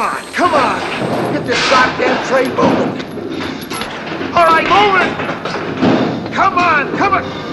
Come on, come on. Get this goddamn train moving. All right, moving. Come on, come on.